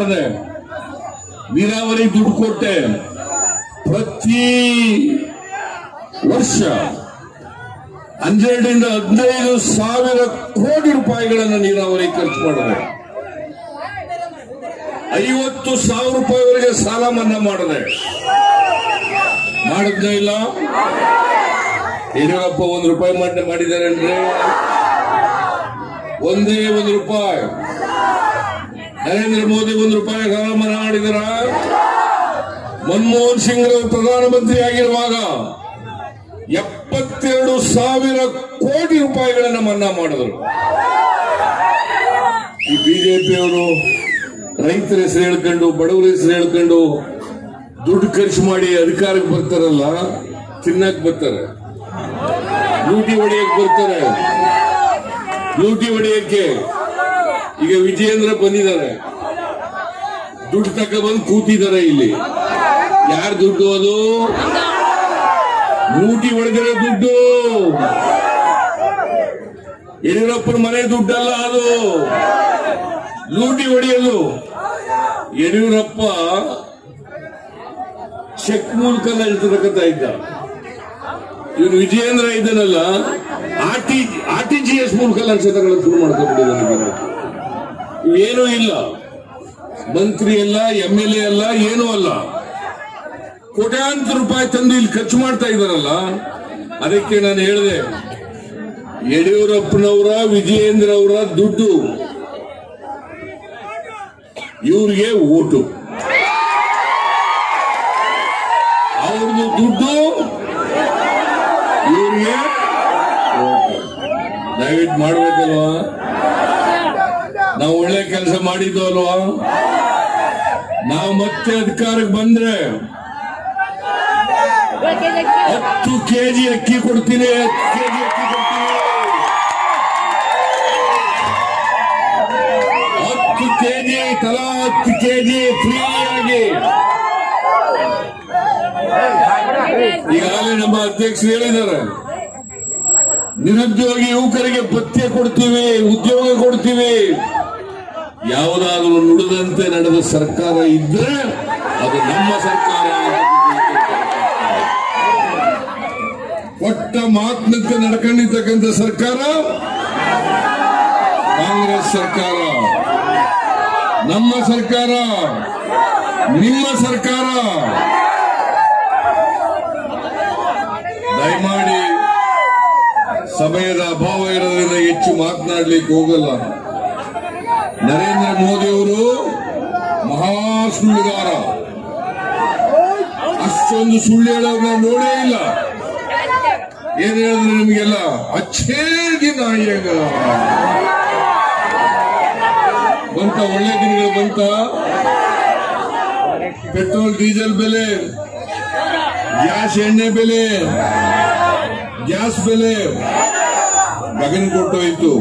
ಮಾಡಿದೆ. ನೀರಾವರಿ ದುಡ್ಡು ಕೊಟ್ಟೆ. ಪ್ರತಿ ವರ್ಷ ಹನ್ನೆರಡರಿಂದ ಹದಿನೈದು ಸಾವಿರ ಕೋಟಿ ರೂಪಾಯಿಗಳನ್ನು ನೀರಾವರಿ ಖರ್ಚು ಮಾಡಿದೆ. ಐವತ್ತು ಸಾವಿರ ರೂಪಾಯಿವರೆಗೆ ಸಾಲ ಮನ್ನಾ ಮಾಡಿದೆ. ಮಾಡಿದ್ನೇ ಇಲ್ಲ. ಯಡಿಯೂರಪ್ಪ ಒಂದು ರೂಪಾಯಿ ಮಾಡಿ ಮಾಡಿದ್ದಾರೆ ಅಂದ್ರೆ ಒಂದೇ ಒಂದು ರೂಪಾಯಿ. ನರೇಂದ್ರ ಮೋದಿ ಒಂದು ರೂಪಾಯಿ ಸಾಲ ಮನ್ನಾ ಮಾಡಿದಾರ? ಮನಮೋಹನ್ ಸಿಂಗ್ ಪ್ರಧಾನಮಂತ್ರಿ ಆಗಿರುವಾಗ ಎಪ್ಪತ್ತೆರಡು ಸಾವಿರ ಕೋಟಿ ರೂಪಾಯಿಗಳನ್ನು ಮನ್ನಾ ಮಾಡಿದರು. ಈ ಬಿಜೆಪಿಯವರು ರೈತರ ಹೆಸರು ಹೇಳ್ಕೊಂಡು, ಬಡವರ ಹೆಸರು ಹೇಳ್ಕೊಂಡು ದುಡ್ಡು ಖರ್ಚು ಮಾಡಿ ಅಧಿಕಾರಕ್ಕೆ ಬರ್ತಾರಲ್ಲ ತಿನ್ನಕ್ ಬರ್ತಾರೆ. ಲೂಟಿ ಹೊಡೆಯಕ್ಕೆ ಬರ್ತಾರೆ. ಲೂಟಿ ಹೊಡೆಯಕ್ಕೆ ಈಗ ವಿಜಯೇಂದ್ರ ಬಂದಿದ್ದಾರೆ. ದುಡ್ಡು ತಕ್ಕ ಬಂದು ಕೂತಿದ್ದಾರೆ ಇಲ್ಲಿ. ಯಾರು ದುಡ್ಡು ಅದು? ಮೂಟಿ ಹೊಡೆದಿರೋ ದುಡ್ಡು. ಯಡಿಯೂರಪ್ಪನ ಮನೆ ದುಡ್ಡಲ್ಲ ಅದು. ಲೂಟಿ ಹೊಡೆಯೋದು ಯಡಿಯೂರಪ್ಪ ಚೆಕ್ ಮೂಲಕ ಹೇಳ್ತಿರಕತ್ತ ಇದ್ದ. ಇವನು ವಿಜಯೇಂದ್ರ ಇದನ್ನೆಲ್ಲ R T R T G S ಮೂಲಕ ಶುರು ಮಾಡ್ಕೊಂಡ್ಬಿಟ್ಟಿದ್ದಾನೆ ಏನೂ ಇಲ್ಲ. ಮಂತ್ರಿ ಅಲ್ಲ ಎಂ ಎಲ್ ಎ ಅಲ್ಲ, ಏನೂ ಅಲ್ಲ. ಕೋಟ್ಯಾಂತರ ರೂಪಾಯಿ ತಂದು ಇಲ್ಲಿ ಖರ್ಚು ಮಾಡ್ತಾ ಇದ್ದಾರಲ್ಲ, ಅದಕ್ಕೆ ನಾನು ಹೇಳಿದೆ, ಯಡಿಯೂರಪ್ಪನವರ ವಿಜಯೇಂದ್ರ ಅವರ ದುಡ್ಡು, ಇವ್ರಿಗೆ ಓಟು. ಅವ್ರದ್ದು ದುಡ್ಡು, ಇವ್ರಿಗೆ ದಯವಿಟ್ಟು ಮಾಡ್ಬೇಕಲ್ವಾ? ನಾವು ಒಳ್ಳೆ ಕೆಲಸ ಮಾಡಿದ್ದು ಅಲ್ವಾ? ನಾವು ಮತ್ತೆ ಅಧಿಕಾರಕ್ಕೆ ಬಂದ್ರೆ ಹತ್ತು ಕೆಜಿ ಅಕ್ಕಿ ಕೊಡ್ತೀನಿ, ಹತ್ತು ಕೆಜಿ ಅಕ್ಕಿ ಕೊಡ್ತೀನಿ. ಹತ್ತು ಕೆಜಿ ತಲಾ ಹತ್ತು ಕೆಜಿ ಈಗಾಗಲೇ ನಮ್ಮ ಅಧ್ಯಕ್ಷರು ಹೇಳಿದ್ದಾರೆ, ನಿರುದ್ಯೋಗಿ ಯುವಕರಿಗೆ ಪಥ್ಯ ಕೊಡ್ತೀವಿ, ಉದ್ಯೋಗ ಕೊಡ್ತೀವಿ. ಯಾವುದಾದ್ರೂ ನುಡಿದಂತೆ ನಡೆದ ಸರ್ಕಾರ ಇದ್ರೆ ಅದು ನಮ್ಮ ಸರ್ಕಾರ ಕೊಟ್ಟ ಮಾತಿನಂತೆ ನಡ್ಕೊಂಡಿರ್ತಕ್ಕಂಥ ಸರ್ಕಾರ? ಕಾಂಗ್ರೆಸ್ ಸರ್ಕಾರ. ನಮ್ಮ ಸರ್ಕಾರ. ನಿಮ್ಮ ಸರ್ಕಾರ. ದಯಮಾಡಿ ಸಮಯದ ಅಭಾವ ಇರೋದ್ರಿಂದ ಹೆಚ್ಚು ಮಾತನಾಡ್ಲಿಕ್ಕೆ ಹೋಗಲ್ಲ. ನರೇಂದ್ರ ಮೋದಿ ಅವರು ಮಹಾ ಸುಳ್ಳುಗಾರ ಅಷ್ಟೊಂದು ಸುಳ್ಳು ಹೇಳೋರ್ನ ನೋಡೇ ಇಲ್ಲ. ಏನ್ ಹೇಳಿದ್ರೆ ನಿಮಗೆಲ್ಲ? ಅಚ್ಚೇಗಿ ನಾಯಕ ಬಂತ, ಒಳ್ಳೆ ದಿನಗಳು ಬಂತ? ಪೆಟ್ರೋಲ್, ಡೀಸೆಲ್ ಬೆಲೆ, ಗ್ಯಾಸ್, ಎಣ್ಣೆ ಬೆಲೆ, ಗ್ಯಾಸ್ ಬೆಲೆ ಗಗನ ಕೊಟ್ಟೋಯ್ತು.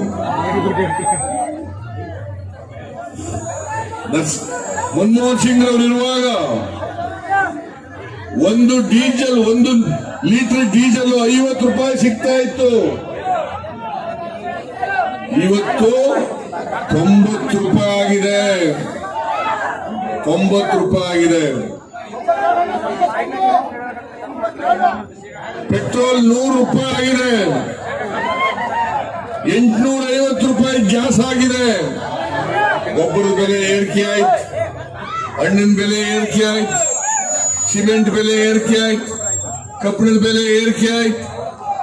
ಮನಮೋಹನ್ ಸಿಂಗ್ ಅವರು ಇರುವಾಗ ಒಂದು ಡೀಸೆಲ್, ಒಂದು ಲೀಟರ್ ಡೀಸೆಲ್ ಐವತ್ತು ರೂಪಾಯಿ ಸಿಗ್ತಾ ಇತ್ತು. ಇವತ್ತು ತೊಂಬತ್ತು ರೂಪಾಯಿ ಆಗಿದೆ. ತೊಂಬತ್ತು ರೂಪಾಯಿ ಆಗಿದೆ. ಪೆಟ್ರೋಲ್ ನೂರು ರೂಪಾಯಿ ಆಗಿದೆ. ಎಂಟುನೂರ ಐವತ್ತು ರೂಪಾಯಿ ಗ್ಯಾಸ್ ಆಗಿದೆ. ಗೊಬ್ಬರ ಬೆಲೆ ಏರಿಕೆ ಆಯ್ತು. ಹಣ್ಣಿನ ಬೆಲೆ ಏರಿಕೆ ಆಯ್ತು. ಸಿಮೆಂಟ್ ಬೆಲೆ ಏರಿಕೆ ಆಯ್ತು. ಕಬ್ಬಿಣದ ಬೆಲೆ ಏರಿಕೆ ಆಯ್ತು.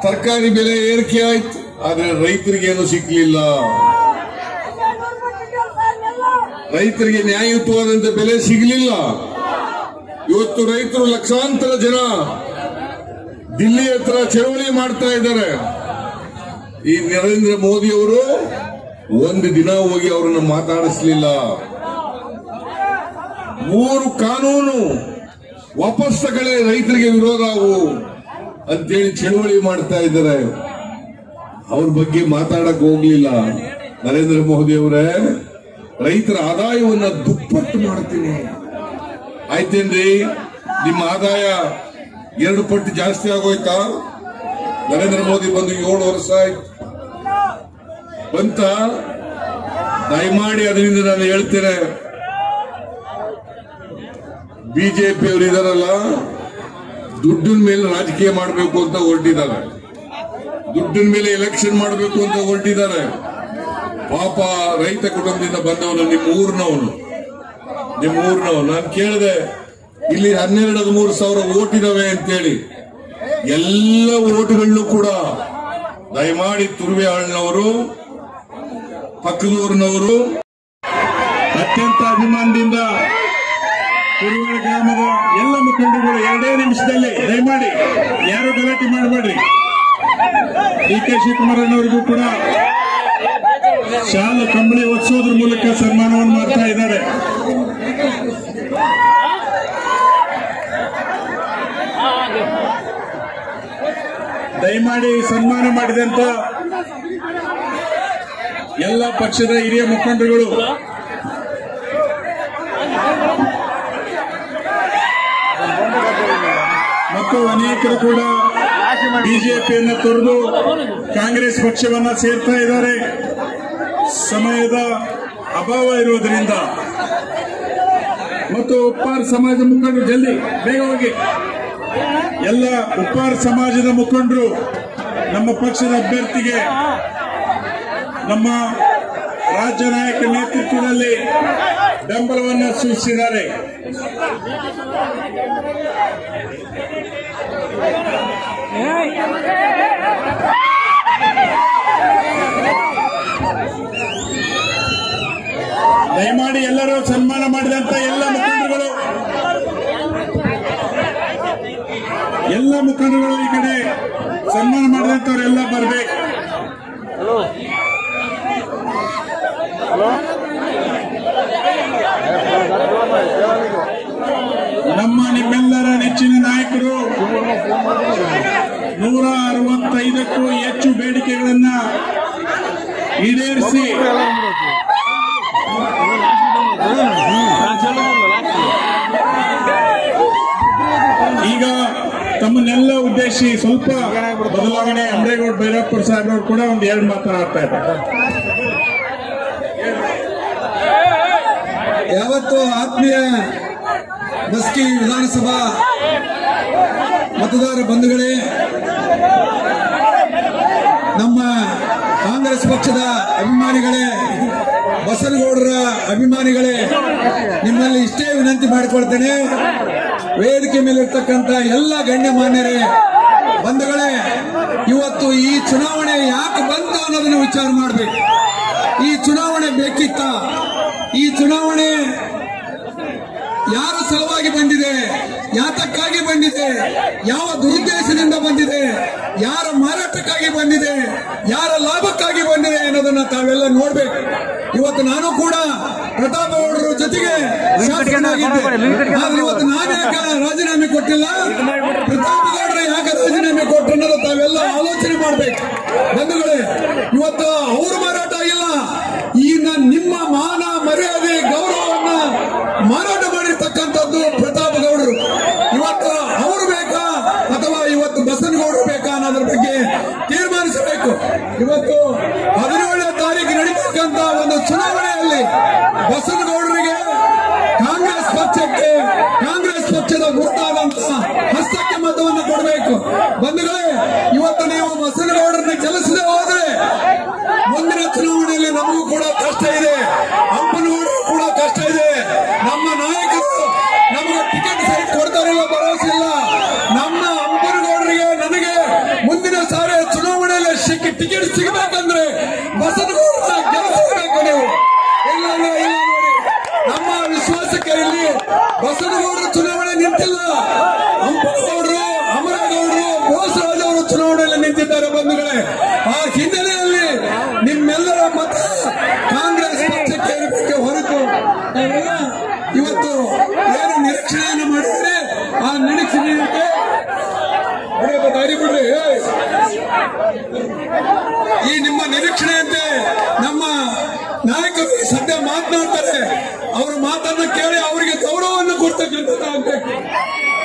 ತರಕಾರಿ ಬೆಲೆ ಏರಿಕೆ ಆಯ್ತು. ಆದ್ರೆ ರೈತರಿಗೇನು ಸಿಗ್ಲಿಲ್ಲ? ರೈತರಿಗೆ ನ್ಯಾಯಯುತವಾದಂತ ಬೆಲೆ ಸಿಗಲಿಲ್ಲ. ಇವತ್ತು ರೈತರು ಲಕ್ಷಾಂತರ ಜನ ದಿಲ್ಲಿ ಹತ್ರ ಚಳವಳಿ ಮಾಡ್ತಾ ಇದ್ದಾರೆ. ಈ ನರೇಂದ್ರ ಮೋದಿ ಅವರು ಒಂದು ದಿನ ಹೋಗಿ ಅವರನ್ನು ಮಾತಾಡಿಸ್ಲಿಲ್ಲ. ಮೂರು ಕಾನೂನು ವಾಪಸ್ ತಗೊಳ್ಳಿ ರೈತರಿಗೆ ವಿರೋಧ ಅವು ಅಂತೇಳಿ ಚಳುವಳಿ ಮಾಡ್ತಾ ಇದ್ದಾರೆ. ಅವ್ರ ಬಗ್ಗೆ ಮಾತಾಡಕ್ ಹೋಗ್ಲಿಲ್ಲ. ನರೇಂದ್ರ ಮೋದಿ ಅವರೇ, ರೈತರ ಆದಾಯವನ್ನ ದುಪ್ಪಟ್ಟು ಮಾಡ್ತೀನಿ. ಆಯ್ತೇನ್ರಿ? ನಿಮ್ಮ ಆದಾಯ ಎರಡು ಪಟ್ಟು ಜಾಸ್ತಿ ಆಗೋಯ್ತಾ? ನರೇಂದ್ರ ಮೋದಿ ಬಂದು ಏಳು ವರ್ಷ ಆಯ್ತು. ಬಂತ? ದಯಮಾಡಿ ಅದರಿಂದ ನಾನು ಹೇಳ್ತೇನೆ. ಬಿಜೆಪಿ ಅವರು ಇದಾರಲ್ಲ, ದುಡ್ಡಿನ ಮೇಲೆ ರಾಜಕೀಯ ಮಾಡಬೇಕು ಅಂತ ಹೊರಟಿದ್ದಾರೆ. ದುಡ್ಡಿನ ಮೇಲೆ ಎಲೆಕ್ಷನ್ ಮಾಡಬೇಕು ಅಂತ ಹೊರಟಿದ್ದಾರೆ. ಪಾಪ ರೈತ ಕುಟುಂಬದಿಂದ ಬಂದವನು ನಿಮ್ಮ ಊರಿನವನು. ನಿಮ್ಮ ಊರಿನವನು. ನಾನು ಕೇಳಿದೆ, ಇಲ್ಲಿ ಹನ್ನೆರಡು, ಹದಿಮೂರು ಸಾವಿರ ಓಟ್ ಇದಾವೆ ಅಂತೇಳಿ. ಎಲ್ಲ ಓಟುಗಳನ್ನು ಕೂಡ ದಯಮಾಡಿ ತುರುವೆ ಆಳ್ನವರು ಪಕ್ಕದೂರಿನವರು ಅತ್ಯಂತ ಅಭಿಮಾನದಿಂದ ಕುರುವಾಡ ಗ್ರಾಮದ ಎಲ್ಲ ಮುಖಂಡರುಗಳು ಎರಡೇ ನಿಮಿಷದಲ್ಲಿ ದಯಮಾಡಿ ಯಾರು ಗಲಾಟೆ ಮಾಡಬೇಡ್ರಿ. ಡಿ ಕೆ ಶಿವಕುಮಾರಣ್ಣವರಿಗೂ ಕೂಡ ಶಾಲೆ ಕಂಬಳಿ ಒತ್ಸೋದ್ರ ಮೂಲಕ ಸನ್ಮಾನವನ್ನು ಮಾಡ್ತಾ ಇದ್ದಾರೆ. ದಯಮಾಡಿ ಸನ್ಮಾನ ಮಾಡಿದಂತ ಎಲ್ಲ ಪಕ್ಷದ ಹಿರಿಯ ಮುಖಂಡರುಗಳು. ಮತ್ತು ಅನೇಕರು ಕೂಡ ಬಿಜೆಪಿಯನ್ನು ತೊರೆದು ಕಾಂಗ್ರೆಸ್ ಪಕ್ಷವನ್ನ ಸೇರ್ತಾ ಇದ್ದಾರೆ. ಸಮಯದ ಅಭಾವ ಇರುವುದರಿಂದ. ಮತ್ತು ಉಪ್ಪಾರ ಸಮಾಜ ಮುಖಂಡರು, ಜಲ್ದಿ ಬೇಗ ಹೋಗಿ. ಎಲ್ಲ ಉಪ್ಪಾರ ಸಮಾಜದ ಮುಖಂಡರು ನಮ್ಮ ಪಕ್ಷದ ಅಭ್ಯರ್ಥಿಗೆ ನಮ್ಮ ರಾಜ್ಯ ನಾಯಕ ನೇತೃತ್ವದಲ್ಲಿ ಬೆಂಬಲವನ್ನು ಸೂಚಿಸಿದ್ದಾರೆ. ದಯಮಾಡಿ ಎಲ್ಲರೂ ಸನ್ಮಾನ ಮಾಡಿದಂತ ಎಲ್ಲ ಮುಖಂಡರುಗಳು ಎಲ್ಲ ಮುಖಂಡರುಗಳು ಈ ಕಡೆ ಸನ್ಮಾನ ಮಾಡಿದಂತವರೆಲ್ಲ ಬರಬೇಕು. ನಮ್ಮ ನಿಮ್ಮೆಲ್ಲರ ನೆಚ್ಚಿನ ನಾಯಕರು ನೂರ ಅರವತ್ತೈದಕ್ಕೂ ಹೆಚ್ಚು ಬೇಡಿಕೆಗಳನ್ನ ಈಡೇರಿಸಿ. ಈಗ ತಮ್ಮನ್ನೆಲ್ಲ ಉದ್ದೇಶಿ ಸ್ವಲ್ಪ ಬದಲಾವಣೆ. ಅಂಬ್ರೇಗೌಡ ಭೈರಪ್ಪರ್ ಸಾಹೇಬ್ರವ್ರು ಕೂಡ ಒಂದು ಎರಡು ಮಾತನಾಡ್ತಾ ಇದ್ದಾರೆ. ಯಾವತ್ತು ಆತ್ಮೀಯ ಬಸ್ಕಿ ವಿಧಾನಸಭಾ ಮತದಾರ ಬಂಧುಗಳೇ, ನಮ್ಮ ಕಾಂಗ್ರೆಸ್ ಪಕ್ಷದ ಅಭಿಮಾನಿಗಳೇ, ಬಸನಗೌಡರ ಅಭಿಮಾನಿಗಳೇ, ನಿಮ್ಮಲ್ಲಿ ಇಷ್ಟೇ ವಿನಂತಿ ಮಾಡಿಕೊಳ್ತೇನೆ. ವೇದಿಕೆ ಮೇಲಿರ್ತಕ್ಕಂಥ ಎಲ್ಲ ಗಣ್ಯಮಾನ್ಯರೇ ಬಂಧುಗಳೇ, ಇವತ್ತು ಈ ಚುನಾವಣೆ ಯಾಕೆ ಬಂತು ಅನ್ನೋದನ್ನು ವಿಚಾರ ಮಾಡಬೇಕು. ಈ ಚುನಾವಣೆ ಬೇಕಿತ್ತ? ಈ ಚುನಾವಣೆ ಯಾರ ಸಲುವಾಗಿ ಬಂದಿದೆ? ಯಾತಕ್ಕಾಗಿ ಬಂದಿದೆ? ಯಾವ ದುರುದ್ದೇಶದಿಂದ ಬಂದಿದೆ? ಯಾರ ಮಾರಾಟಕ್ಕಾಗಿ ಬಂದಿದೆ? ಯಾರ ಲಾಭಕ್ಕಾಗಿ ಬಂದಿದೆ ಅನ್ನೋದನ್ನ ತಾವೆಲ್ಲ ನೋಡ್ಬೇಕು. ಇವತ್ತು ನಾನು ಕೂಡ ಪ್ರತಾಪ್ ಗೌಡರ ಜೊತೆಗೆ ಆದ್ರೆ ಇವತ್ತು ನಾನು ಯಾಕೆ ರಾಜೀನಾಮೆ ಕೊಟ್ಟಿಲ್ಲ? ಪ್ರತಾಪ್ ಗೌಡರು ಯಾಕೆ ರಾಜೀನಾಮೆ ಕೊಟ್ಟರು ಅನ್ನೋದು ತಾವೆಲ್ಲ ಆಲೋಚನೆ ಮಾಡ್ಬೇಕು. ಬಂಧುಗಳೇ ಇವತ್ತು ಅವರು ಚುನಾವಣೆಯಲ್ಲಿ ನಮಗೂ ಕೂಡ ಕಷ್ಟ ಇದೆ ಅಪ್ಪನಗೌಡರು ಕೂಡ ಕಷ್ಟ ಇದೆ ನಮ್ಮ ನಾಯಕರು ನಮಗೆ ಟಿಕೆಟ್ ಸೈಟ್ ಕೊಡ್ತಾರಿಲ್ಲ ಭರವಸೆ ಇಲ್ಲ ನಮ್ಮ ಅಂಪನಗೌಡರಿಗೆ ನನಗೆ ಮುಂದಿನ ಸಾರಿ ಚುನಾವಣೆಯಲ್ಲಿ ಸಿಕ್ಕಿ ಟಿಕೆಟ್ ಸಿಗಬೇಕಂದ್ರೆ ಬಸನಗೌಡರನ್ನ ಗೆಲ್ಲಿಸಬೇಕು ನೀವು ಇಲ್ಲ ಇಲ್ಲ ಇಲ್ಲ ನೋಡಿ ನಮ್ಮ ವಿಶ್ವಾಸಕ್ಕೆ ಇಲ್ಲಿ ಬಸನಗೌಡರು ಚುನಾವಣೆ ನಿಂತಿಲ್ಲ ಅಂಪನಗೌಡರು ಅಮರಗೌಡರು ಬೋಸರಾಜ್ ಅವರು ಚುನಾವಣೆಯಲ್ಲಿ ನಿಂತಿದ್ದಾರೆ ಬಂಧುಗಳೇ ಆ ಹಿನ್ನೆಲೆಯಲ್ಲಿ ನಿಮ್ಮೆಲ್ಲರ ಮತ ಕಾಂಗ್ರೆಸ್ ಪಕ್ಷಕ್ಕೆ ಇರಬೇಕೆ ಹೊರತು ನಾವೆಲ್ಲ ಇವತ್ತು ಏನು ನಿರೀಕ್ಷಣೆಯನ್ನು ಮಾಡಿದ್ರೆ ಆ ನಿರೀಕ್ಷಣೆಯಂತೆ ಬಿಡಪ್ಪ, ದಾರಿ ಬಿಡ್ರಿ ಏಯ್. ಈ ನಿಮ್ಮ ನಿರೀಕ್ಷಣೆಯಂತೆ ನಮ್ಮ ನಾಯಕರು ಸದ್ಯ ಮಾತನಾಡ್ತಾರೆ. ಅವರ ಮಾತನ್ನು ಕೇಳಿ ಅವರಿಗೆ ಗೌರವವನ್ನು ಕೊಡ್ತಕ್ಕಂಥದ್ದಾಗಬೇಕು ಸದ್ಯ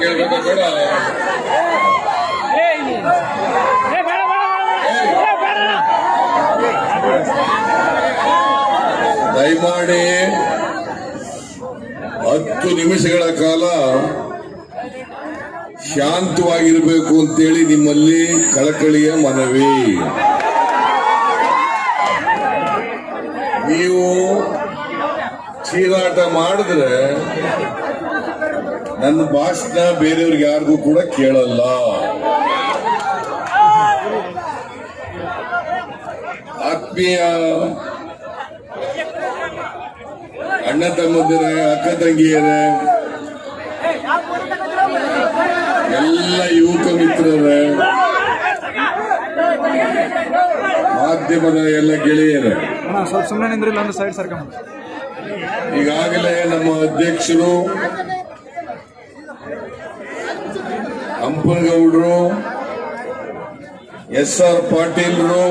ಕೇಳ್ಬೇಕಾ ಬೇಡ. ದಯಮಾಡಿ ಹತ್ತು ನಿಮಿಷಗಳ ಕಾಲ ಶಾಂತವಾಗಿರಬೇಕು ಅಂತೇಳಿ ನಿಮ್ಮಲ್ಲಿ ಕಳಕಳಿಯ ಮನವಿ. ನೀವು ಚೀರಾಟ ಮಾಡಿದ್ರೆ ನನ್ನ ಭಾಷಣ ಬೇರೆಯವ್ರಿಗೆ ಯಾರಿಗೂ ಕೂಡ ಕೇಳಲ್ಲ. ಆತ್ಮೀಯ ಅಣ್ಣ ತಮ್ಮದಿರ ಅಕ್ಕ ತಂಗಿಯರೇ ಎಲ್ಲ ಯುವಕ ಮಿತ್ರರೇ ಮಾಧ್ಯಮದ ಎಲ್ಲ ಗೆಳೆಯರೇ. ಸುಮ್ಮನೆ ಈಗಾಗಲೇ ನಮ್ಮ ಅಧ್ಯಕ್ಷರು ಹಂಪನಗೌಡರು ಎಸ್ ಆರ್ ಪಾಟೀಲ್ರು,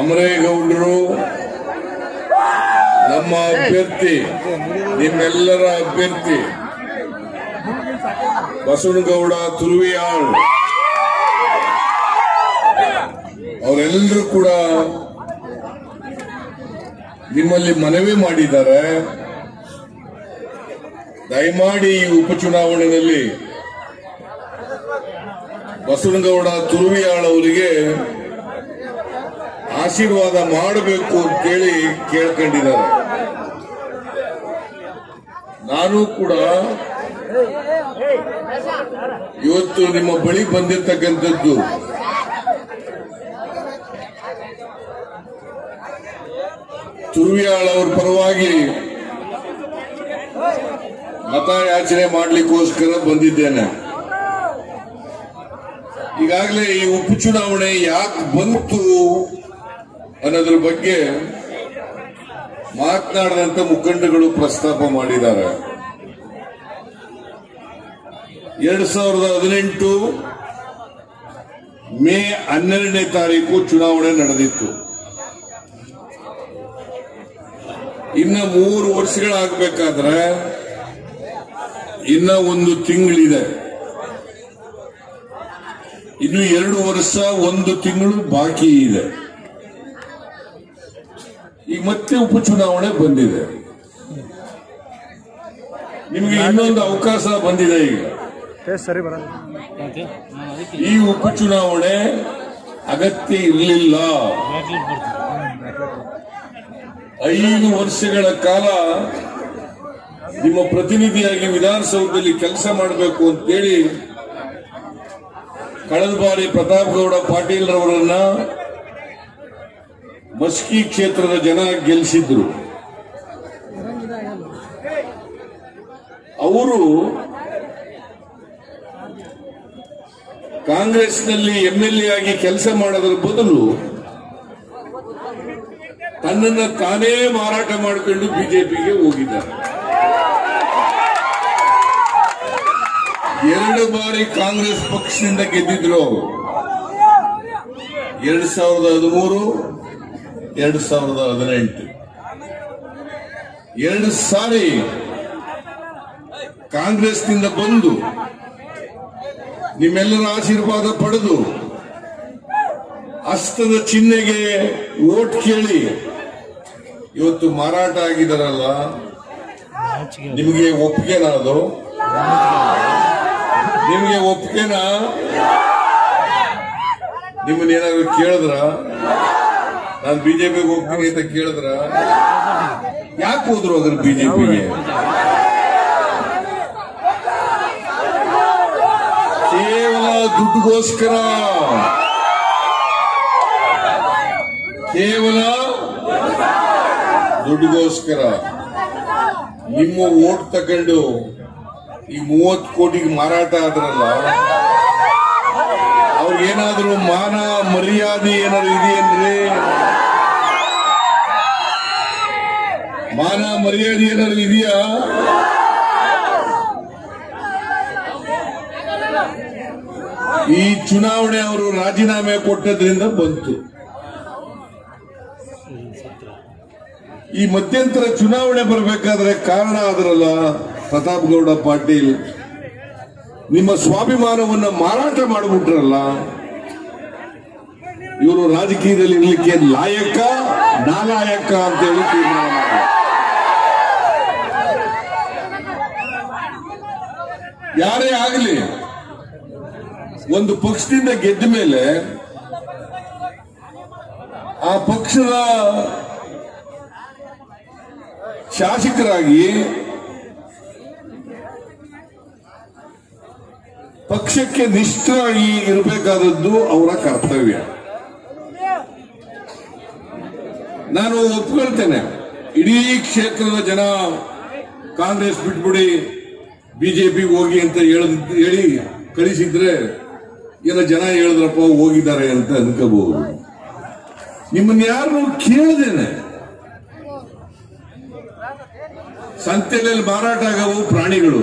ಅಮರೇಗೌಡರು, ನಮ್ಮ ಅಭ್ಯರ್ಥಿ, ನಿಮ್ಮೆಲ್ಲರ ಅಭ್ಯರ್ಥಿ, ಬಸವನಗೌಡ ತುರುವಿಯಾಳ್. ಅವರೆಲ್ಲರೂ ಕೂಡ ನಿಮ್ಮಲ್ಲಿ ಮನವಿ ಮಾಡಿದ್ದಾರೆ. ದಯಮಾಡಿ ಈ ಉಪಚುನಾವಣೆಯಲ್ಲಿ ಬಸವನಗೌಡ ತುರುವಿಯಾಳ ಅವರಿಗೆ ಆಶೀರ್ವಾದ ಮಾಡಬೇಕು ಅಂತೇಳಿ ಕೇಳ್ಕೊಂಡಿದ್ದಾರೆ. ನಾನು ಕೂಡ ಇವತ್ತು ನಿಮ್ಮ ಬಳಿ ಬಂದಿರತಕ್ಕಂಥದ್ದು ತುರುವಿಯಾಳ ಅವ್ರ ಪರವಾಗಿ ಮತಯಾಚನೆ ಮಾಡಲಿಕ್ಕೋಸ್ಕರ ಬಂದಿದ್ದೇನೆ. ಈಗಾಗಲೇ ಈ ಉಪಚುನಾವಣೆ ಯಾಕೆ ಬಂತು ಅನ್ನೋದ್ರ ಬಗ್ಗೆ ಮಾತನಾಡದಂತ ಮುಖಂಡಗಳು ಪ್ರಸ್ತಾಪ ಮಾಡಿದ್ದಾರೆ. ಎರಡ್ ಸಾವಿರದ ಹದಿನೆಂಟು ಮೇ ಹನ್ನೆರಡನೇ ತಾರೀಕು ಚುನಾವಣೆ ನಡೆದಿತ್ತು. ಇನ್ನ ಮೂರು ವರ್ಷಗಳಾಗಬೇಕಾದ್ರೆ ಇನ್ನ ಒಂದು ತಿಂಗಳಿದೆ. ಇನ್ನು ಎರಡು ವರ್ಷ ಒಂದು ತಿಂಗಳು ಬಾಕಿ ಇದೆ. ಈಗ ಮತ್ತೆ ಉಪಚುನಾವಣೆ ಬಂದಿದೆ. ನಿಮಗೆ ಇನ್ನೊಂದು ಅವಕಾಶ ಬಂದಿದೆ ಈಗ. ಸರಿ ಬರ ಈ ಉಪಚುನಾವಣೆ ಅಗತ್ಯ ಇರಲಿಲ್ಲ. ಐದು ವರ್ಷಗಳ ಕಾಲ ನಿಮ್ಮ ಪ್ರತಿನಿಧಿಯಾಗಿ ವಿಧಾನಸೌಧದಲ್ಲಿ ಕೆಲಸ ಮಾಡಬೇಕು ಅಂತೇಳಿ ಕಳೆದ ಬಾರಿ ಪ್ರತಾಪ್ ಗೌಡ ಪಾಟೀಲ್ ರವರನ್ನ ಮಸ್ಕಿ ಕ್ಷೇತ್ರದ ಜನ ಗೆಲ್ಲಿಸಿದ್ರು ಅವರು ಕಾಂಗ್ರೆಸ್ನಲ್ಲಿ ಎಂಎಲ್ಎ ಆಗಿ ಕೆಲಸ ಮಾಡೋದ್ರ ಬದಲು ತನ್ನನ್ನು ತಾನೇ ಮಾರಾಟ ಮಾಡಿಕೊಂಡು ಬಿಜೆಪಿಗೆ ಹೋಗಿದ್ದಾರೆ. ಎರಡು ಬಾರಿ ಕಾಂಗ್ರೆಸ್ ಪಕ್ಷದಿಂದ ಗೆದ್ದಿದ್ರು. ಅವರು ಎರಡ್ ಸಾವಿರದ ಹದಿಮೂರು, ಎರಡು ಸಾವಿರದ ಹದಿನೆಂಟು. ಎರಡು ಸಾರಿ ಕಾಂಗ್ರೆಸ್ನಿಂದ ಬಂದು ನಿಮ್ಮೆಲ್ಲರ ಆಶೀರ್ವಾದ ಪಡೆದು ಹಸ್ತದ ಚಿಹ್ನೆಗೆ ಓಟ್ ಕೇಳಿ ಇವತ್ತು ಮಾರಾಟ ಆಗಿದಾರಲ್ಲ, ನಿಮಗೆ ಒಪ್ಪಿಗೆನಾ ಅದು ನಿಮಗೆ ಒಪ್ಪಿಗೆನಾ? ನಿಮ್ಮನ್ನ ಏನಾದ್ರು ಕೇಳಿದ್ರ? ನಾನು ಬಿಜೆಪಿಗೆ ಹೋಗ್ತೀನಿ ಅಂತ ಕೇಳಿದ್ರ? ಯಾಕೆ ಹೋದ್ರು ಅದ್ರ ಬಿಜೆಪಿಗೆ? ಕೇವಲ ದುಡ್ಡುಗೋಸ್ಕರ. ಕೇವಲ ದುಡ್ಡುಗೋಸ್ಕರ. ನಿಮ್ಮ ಓಟ್ ತಗೊಂಡು ಈ ಮೂವತ್ತು ಕೋಟಿಗೆ ಮಾರಾಟ ಆದ್ರಲ್ಲ? ಅವ್ರಿಗೇನಾದ್ರೂ ಮಾನ ಮರ್ಯಾದೆ ಏನಾದ್ರು ಇದೆಯೇನ್ರಿ? ಮಾನ ಮರ್ಯಾದೆ ಏನಾದ್ರು ಇದೆಯಾ? ಈ ಚುನಾವಣೆ ಅವರು ರಾಜೀನಾಮೆ ಕೊಟ್ಟದ್ರಿಂದ ಬಂತು. ಈ ಮಧ್ಯಂತರ ಚುನಾವಣೆ ಬರಬೇಕಾದ್ರೆ ಕಾರಣ ಆದ್ರಲ್ಲ? ಪ್ರತಾಪ್ ಗೌಡ ಪಾಟೀಲ್, ನಿಮ್ಮ ಸ್ವಾಭಿಮಾನವನ್ನು ಮಾರಾಟ ಮಾಡಿಬಿಟ್ರಲ್ಲ, ಇವರು ರಾಜಕೀಯದಲ್ಲಿ ಇರಲಿಕ್ಕೆ ಲಾಯಕ, ನಾಲಾಯಕ ಅಂತ ಹೇಳಿ ತೀರ್ಮಾನ. ಯಾರೇ ಆಗಲಿ, ಒಂದು ಪಕ್ಷದಿಂದ ಗೆದ್ದ ಮೇಲೆ, ಆ ಪಕ್ಷದ ಶಾಸಕರಾಗಿ ಪಕ್ಷಕ್ಕೆ ನಿಷ್ಠರಾಗಿ ಇರಬೇಕಾದದ್ದು ಅವರ ಕರ್ತವ್ಯ. ನಾನು ಒಪ್ಕೊಳ್ತೇನೆ. ಇಡೀ ಕ್ಷೇತ್ರದ ಜನ ಕಾಂಗ್ರೆಸ್ ಬಿಟ್ಬಿಡಿ, ಬಿಜೆಪಿಗೆ ಹೋಗಿ ಅಂತ ಹೇಳಿ ಕಳಿಸಿದ್ರೆ ಏನೋ ಜನ ಹೇಳಿದ್ರಪ್ಪ, ಹೋಗಿದ್ದಾರೆ ಅಂತ ಅನ್ಕೋಬಹುದು. ನಿಮ್ಮನ್ನ ಯಾರು ಕೇಳದೇನೆ. ಸಂತೆಯಲ್ಲಿ ಮಾರಾಟ ಆಗವು ಪ್ರಾಣಿಗಳು.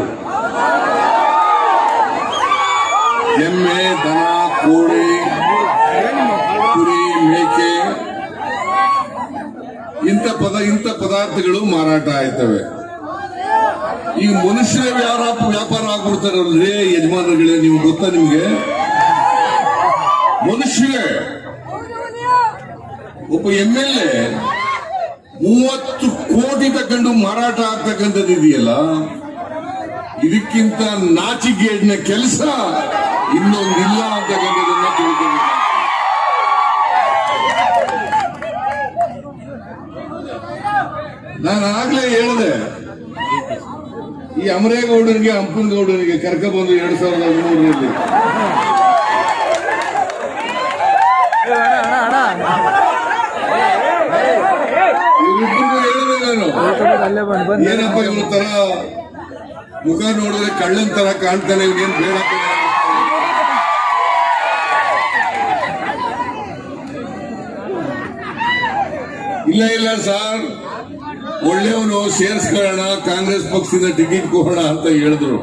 ಎಮ್ಮೆ, ದನ, ಕೋಳಿ, ಕುರಿ, ಮೇಕೆ, ಇಂಥ ಪದ, ಇಂಥ ಪದಾರ್ಥಗಳು ಮಾರಾಟ ಆಯ್ತವೆ. ಈ ಮನುಷ್ಯ ವ್ಯಾಪಾರ ವ್ಯಾಪಾರ ಆಗ್ಬಿಡ್ತಾರಲ್ರಿ ಯಜಮಾನಗಳೇ ನೀವು ಗೊತ್ತಾ ನಿಮ್ಗೆ? ಮನುಷ್ಯರೇ, ಒಬ್ಬ ಎಂ ಎಲ್ ಎ ಮೂವತ್ತು ಕೋಟಿ ತಗೊಂಡು ಮಾರಾಟ ಆಗ್ತಕ್ಕಂಥದ್ದು ಇದೆಯಲ್ಲ? ಇದಕ್ಕಿಂತ ನಾಚಿಗೇಡಿನ ಕೆಲಸ ಇನ್ನೊಂದಿಲ್ಲ ಅಂತಕ್ಕಂಥದನ್ನ ತಿಳ್ಕೊಂಡು ನಾನು ಆಗ್ಲೇ ಹೇಳಿದೆ ಈ ಅಮರೇಗೌಡನಿಗೆ ಹಂಪನಗೌಡನಿಗೆ ಕರ್ಕ ಬಂದು ಎರಡ್ ಸಾವಿರದ ಹದಿಮೂರರಲ್ಲಿ ಇವರಿಬ್ಬರಿಗೂ ಹೇಳಿದೆ ನಾನು ಅಲ್ಲೇ ಬಂದು ಬಂದು ಏನಪ್ಪ ಇವ್ರ ತರ ಮುಖ ನೋಡಿದ್ರೆ ಕಳ್ಳನ್ ತರ ಕಾಣ್ತಾನೆ ಇವನೇನ್ ಬೇಡ ಇಲ್ಲ ಇಲ್ಲ, ಸರ್. ಒಳ್ಳೆಯವನು ಸೇರಿಸ್ಕೊಳ್ಳೋಣ, ಕಾಂಗ್ರೆಸ್ ಪಕ್ಷದಿಂದ ಟಿಕೆಟ್ ಕೊಡೋಣ ಅಂತ ಹೇಳಿದ್ರು.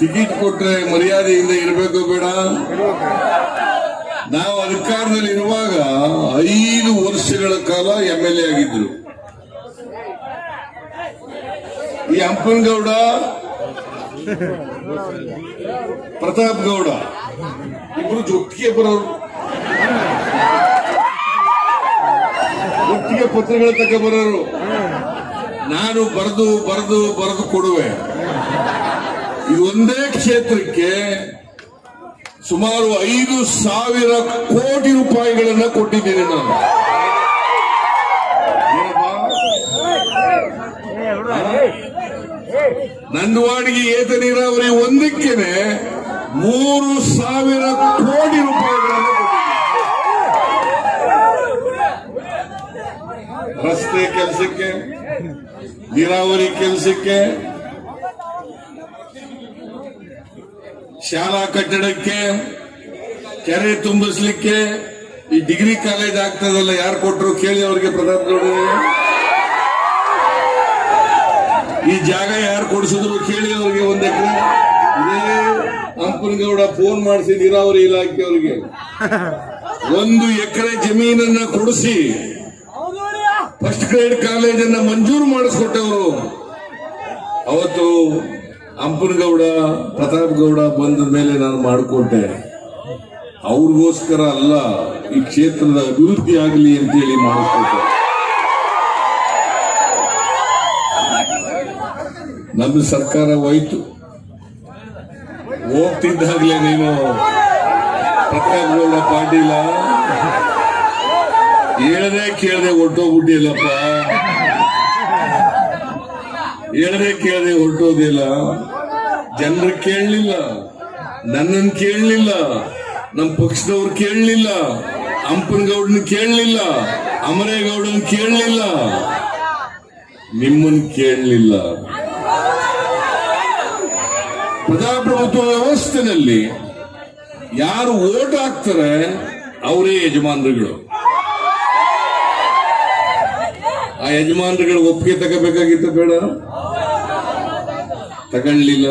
ಟಿಕೆಟ್ ಕೊಟ್ರೆ ಮರ್ಯಾದೆಯಿಂದ ಇರಬೇಕು ಬೇಡ. ನಾವು ಅಧಿಕಾರದಲ್ಲಿ ಇರುವಾಗ ಐದು ವರ್ಷಗಳ ಕಾಲ ಎಂ ಎಲ್ ಎ ಆಗಿದ್ರು. ಈ ಹಂಪನಗೌಡ ಪ್ರತಾಪ್ ಗೌಡ ಇಬ್ರು ಜೊತೆಗೆ ಬರೋರು. ಪತ್ರಗಳ ತಕ್ಕ ಬರೋರು. ನಾನು ಬರೆದು ಬರೆದು ಬರೆದು ಕೊಡುವೆ. ಇದು ಒಂದೇ ಕ್ಷೇತ್ರಕ್ಕೆ ಸುಮಾರು ಐದು ಸಾವಿರ ಕೋಟಿ ರೂಪಾಯಿಗಳನ್ನ ಕೊಟ್ಟಿದ್ದೀನಿ ನಾನು. ನಂದವಾಡಿಗೆ ಏತ ನೀರಾವರಿ ಒಂದಕ್ಕೇನೆ ಮೂರು ಸಾವಿರ ಕೋಟಿ ರೂಪಾಯಿಗಳನ್ನು ಕೊಟ್ಟಿದ್ದೀನಿ. ರಸ್ತೆ ಕೆಲಸಕ್ಕೆ, ನೀರಾವರಿ ಕೆಲಸಕ್ಕೆ, ಶಾಲಾ ಕಟ್ಟಡಕ್ಕೆ, ಕೆರೆ ತುಂಬಿಸ್ಲಿಕ್ಕೆ, ಈ ಡಿಗ್ರಿ ಕಾಲೇಜ್ ಆಗ್ತದಲ್ಲ, ಯಾರು ಕೊಟ್ಟರು ಕೇಳಿ ಅವರಿಗೆ ಗೌಡರಿಗೆ ಈ ಜಾಗ ಯಾರು ಕೊಡಿಸಿದ್ರು ಕೇಳಿ ಅವರಿಗೆ ಒಂದ್ ಎಕರೆ. ಇದೇ ಫೋನ್ ಮಾಡಿಸಿ ನೀರಾವರಿ ಇಲಾಖೆಯವರಿಗೆ ಒಂದು ಎಕರೆ ಜಮೀನನ್ನ ಕೊಡಿಸಿ ಫಸ್ಟ್ ಗ್ರೇಡ್ ಕಾಲೇಜನ್ನ ಮಂಜೂರು ಮಾಡಿಸ್ಕೊಟ್ಟವರು. ಅವತ್ತು ಹಂಪನಗೌಡ ಪ್ರತಾಪ್ ಗೌಡ ಬಂದ ಮೇಲೆ ನಾನು ಮಾಡಿಕೊಟ್ಟೆ ಅವ್ರಿಗೋಸ್ಕರ ಅಲ್ಲ, ಈ ಕ್ಷೇತ್ರದ ಅಭಿವೃದ್ಧಿ ಆಗಲಿ ಅಂತೇಳಿ ಮಾಡಿಸ್ಕೊಟ್ಟೆ. ನಮ್ಮ ಸರ್ಕಾರ ಹೋಯ್ತು. ಹೋಗ್ತಿದ್ದಾಗ್ಲೇ ನೀನು ಪ್ರತಾಪ್ ಗೌಡ ಪಾಟೀಲ. ಹೇಳದೆ ಕೇಳದೆ ಹೊಟ್ಟೋಗ್ಬಿಟ್ಟಿಲ್ಲಪ್ಪ ಹೇಳದೆ ಕೇಳದೆ ಹೊರಟೋದಿಲ್ಲ. ಜನರು ಕೇಳಲಿಲ್ಲ. ನನ್ನನ್ನು ಕೇಳಲಿಲ್ಲ. ನಮ್ಮ ಪಕ್ಷದವ್ರು ಕೇಳಲಿಲ್ಲ. ಹಂಪನಗೌಡನ ಕೇಳಲಿಲ್ಲ. ಅಮರೇಗೌಡನ ಕೇಳಲಿಲ್ಲ. ನಿಮ್ಮನ್ ಕೇಳಲಿಲ್ಲ. ಪ್ರಜಾಪ್ರಭುತ್ವ ವ್ಯವಸ್ಥೆನಲ್ಲಿ ಯಾರು ಓಟ್ ಹಾಕ್ತಾರೆ, ಅವರೇ ಯಜಮಾನರುಗಳು. ಆ ಯಜಮಾನರುಗಳು ಒಪ್ಪಿಗೆ ತಗೋಬೇಕಾಗಿತ್ತು ಬೇಡ? ತಗೊಳ್ಳಿಲ್ಲ.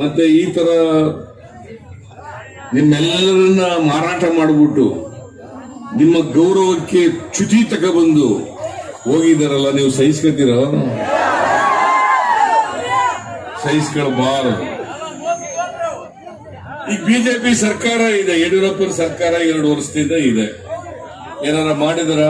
ಮತ್ತೆ ಈ ತರ ನಿಮ್ಮೆಲ್ಲರನ್ನ ಮಾರಾಟ ಮಾಡಿಬಿಟ್ಟು ನಿಮ್ಮ ಗೌರವಕ್ಕೆ ಚ್ಯುತಿ ತಗೊಬಂದು ಹೋಗಿದಾರಲ್ಲ, ನೀವು ಸಹಿಸ್ಕೊತೀರ? ಸಹಿಸ್ಕೊಳ್ಬಾರದು. ಈಗ ಬಿಜೆಪಿ ಸರ್ಕಾರ ಇದೆ, ಯಡಿಯೂರಪ್ಪನ ಸರ್ಕಾರ ಎರಡು ವರ್ಷದಿಂದ ಇದೆ. ಏನಾರ ಮಾಡಿದಾರ?